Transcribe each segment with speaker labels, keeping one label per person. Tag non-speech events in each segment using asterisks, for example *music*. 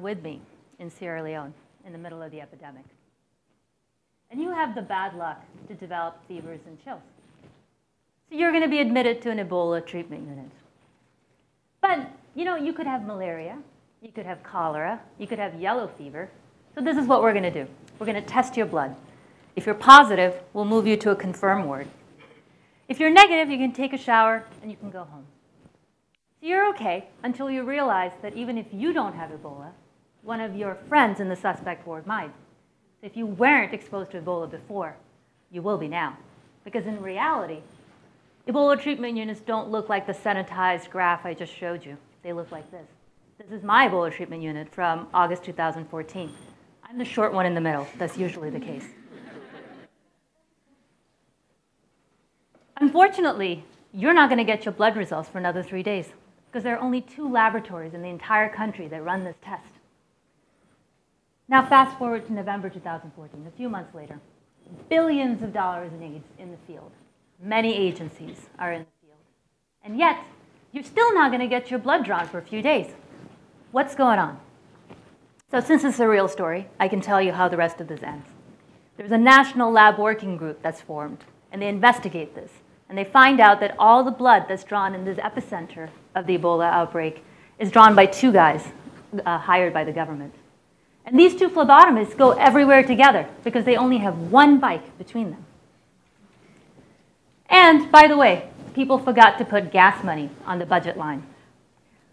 Speaker 1: With me in Sierra Leone in the middle of the epidemic. And you have the bad luck to develop fevers and chills. So you're going to be admitted to an Ebola treatment unit. But, you know, you could have malaria, you could have cholera, you could have yellow fever. So this is what we're going to do. We're going to test your blood. If you're positive, we'll move you to a confirm ward. If you're negative, you can take a shower and you can go home. So you're okay until you realize that even if you don't have Ebola, one of your friends in the suspect ward might. If you weren't exposed to Ebola before, you will be now. Because in reality, Ebola treatment units don't look like the sanitized graph I just showed you. They look like this. This is my Ebola treatment unit from August 2014. I'm the short one in the middle. That's usually the case. Unfortunately, you're not going to get your blood results for another three days because there are only two laboratories in the entire country that run this test. Now, fast forward to November 2014, a few months later. Billions of dollars in aid in the field. Many agencies are in the field. And yet, you're still not going to get your blood drawn for a few days. What's going on? So since it's a real story, I can tell you how the rest of this ends. There's a national lab working group that's formed, and they investigate this. And they find out that all the blood that's drawn in this epicenter of the Ebola outbreak is drawn by two guys uh, hired by the government. And these two phlebotomists go everywhere together because they only have one bike between them. And by the way, people forgot to put gas money on the budget line,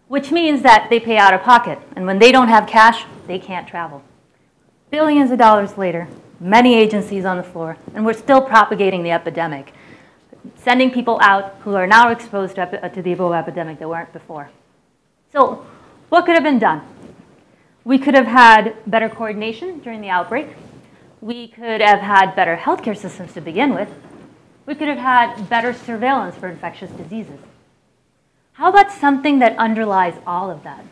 Speaker 1: which means that they pay out of pocket. And when they don't have cash, they can't travel. Billions of dollars later, many agencies on the floor, and we're still propagating the epidemic, sending people out who are now exposed to, uh, to the Ebola epidemic that weren't before. So, what could have been done? We could have had better coordination during the outbreak. We could have had better healthcare systems to begin with. We could have had better surveillance for infectious diseases. How about something that underlies all of that?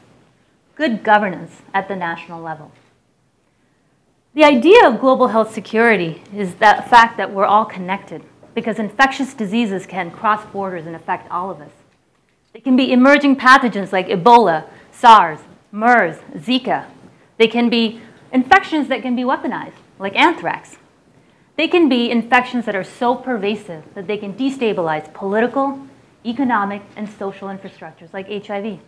Speaker 1: Good governance at the national level. The idea of global health security is the fact that we're all connected because infectious diseases can cross borders and affect all of us. They can be emerging pathogens like Ebola, SARS, MERS, Zika. They can be infections that can be weaponized, like anthrax. They can be infections that are so pervasive that they can destabilize political, economic, and social infrastructures, like HIV.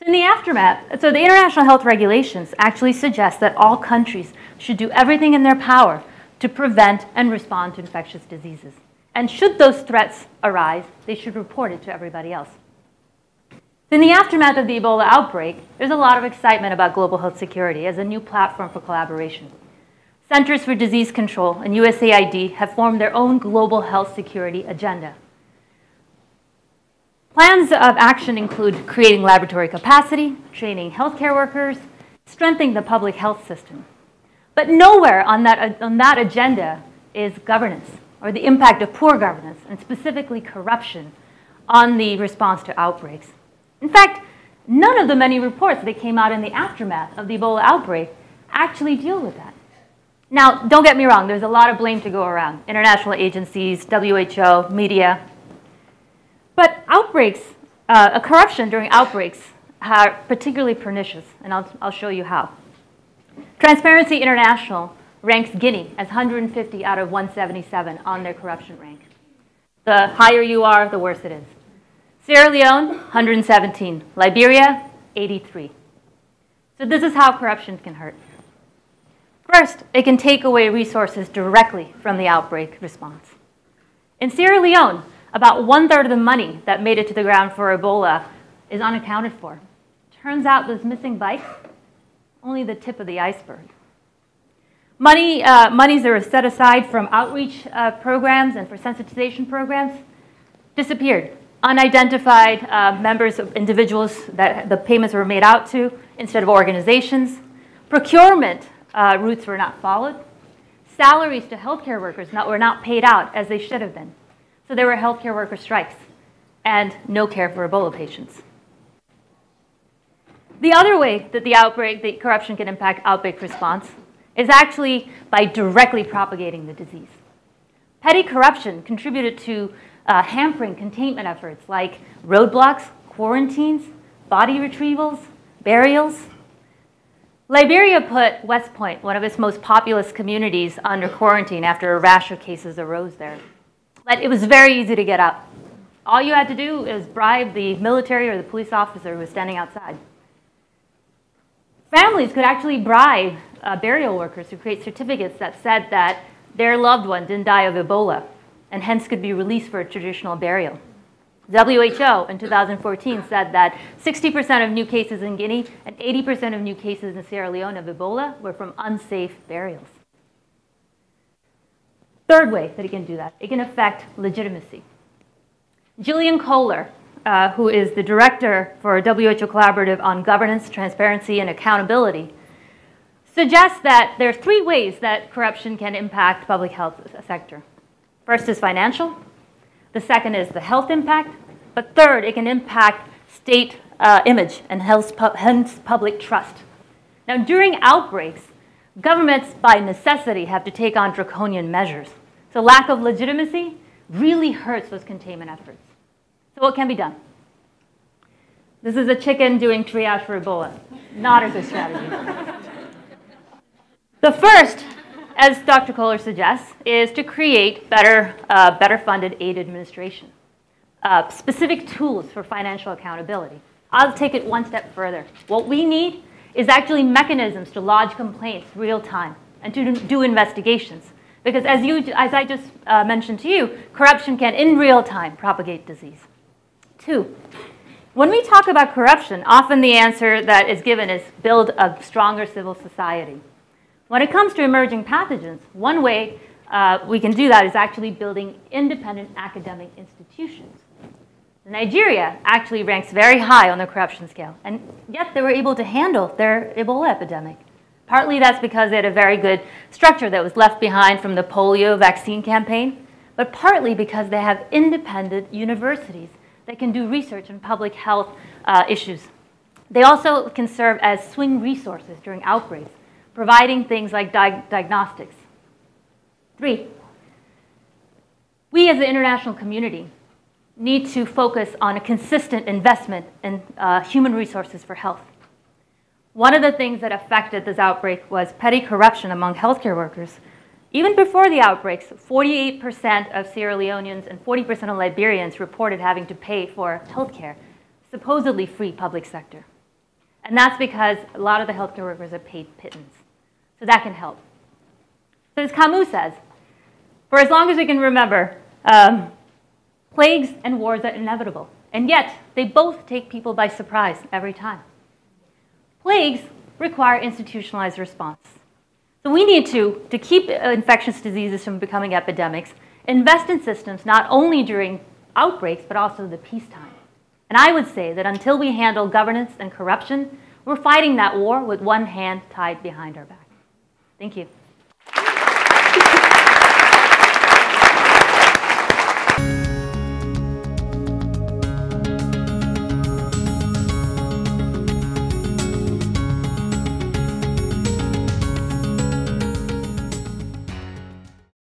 Speaker 1: So in the aftermath, so the international health regulations actually suggest that all countries should do everything in their power to prevent and respond to infectious diseases. And should those threats arise, they should report it to everybody else. In the aftermath of the Ebola outbreak, there's a lot of excitement about global health security as a new platform for collaboration. Centers for Disease Control and USAID have formed their own global health security agenda. Plans of action include creating laboratory capacity, training healthcare workers, strengthening the public health system. But nowhere on that, on that agenda is governance or the impact of poor governance and specifically corruption on the response to outbreaks. In fact, none of the many reports that came out in the aftermath of the Ebola outbreak actually deal with that. Now, don't get me wrong, there's a lot of blame to go around. International agencies, WHO, media. But outbreaks, uh, corruption during outbreaks are particularly pernicious, and I'll, I'll show you how. Transparency International ranks Guinea as 150 out of 177 on their corruption rank. The higher you are, the worse it is. Sierra Leone, 117. Liberia, 83. So this is how corruption can hurt. First, it can take away resources directly from the outbreak response. In Sierra Leone, about one third of the money that made it to the ground for Ebola is unaccounted for. Turns out those missing bikes, only the tip of the iceberg. Money, uh, monies that were set aside from outreach uh, programs and for sensitization programs disappeared unidentified uh, members of individuals that the payments were made out to instead of organizations. Procurement uh, routes were not followed. Salaries to healthcare workers not, were not paid out as they should have been. So there were healthcare worker strikes and no care for Ebola patients. The other way that the outbreak, the corruption can impact outbreak response is actually by directly propagating the disease. Petty corruption contributed to uh, hampering containment efforts like roadblocks, quarantines, body retrievals, burials. Liberia put West Point, one of its most populous communities, under quarantine after a rash of cases arose there. But it was very easy to get out. All you had to do is bribe the military or the police officer who was standing outside. Families could actually bribe uh, burial workers to create certificates that said that their loved one didn't die of Ebola and hence could be released for a traditional burial. WHO in 2014 said that 60% of new cases in Guinea and 80% of new cases in Sierra Leone of Ebola were from unsafe burials. Third way that it can do that, it can affect legitimacy. Jillian Kohler, uh, who is the director for WHO Collaborative on Governance, Transparency, and Accountability, suggests that there are three ways that corruption can impact public health sector. First is financial, the second is the health impact, but third, it can impact state uh, image and hence public trust. Now, during outbreaks, governments by necessity have to take on draconian measures. So lack of legitimacy really hurts those containment efforts. So what can be done? This is a chicken doing triage for Ebola. Not as a good strategy. *laughs* the first, as Dr. Kohler suggests, is to create better, uh, better funded aid administration. Uh, specific tools for financial accountability. I'll take it one step further. What we need is actually mechanisms to lodge complaints real time and to do investigations. Because as, you, as I just uh, mentioned to you, corruption can, in real time, propagate disease. Two, when we talk about corruption, often the answer that is given is build a stronger civil society. When it comes to emerging pathogens, one way uh, we can do that is actually building independent academic institutions. Nigeria actually ranks very high on the corruption scale, and yet they were able to handle their Ebola epidemic. Partly that's because they had a very good structure that was left behind from the polio vaccine campaign, but partly because they have independent universities that can do research on public health uh, issues. They also can serve as swing resources during outbreaks, providing things like di diagnostics. Three, we as the international community need to focus on a consistent investment in uh, human resources for health. One of the things that affected this outbreak was petty corruption among healthcare workers. Even before the outbreaks, 48% of Sierra Leoneans and 40% of Liberians reported having to pay for healthcare, supposedly free public sector. And that's because a lot of the healthcare workers are paid pittance. So that can help. So as Camus says, for as long as we can remember, um, plagues and wars are inevitable. And yet, they both take people by surprise every time. Plagues require institutionalized response. So we need to, to keep infectious diseases from becoming epidemics, invest in systems not only during outbreaks, but also the peacetime. And I would say that until we handle governance and corruption, we're fighting that war with one hand tied behind our back. Thank you.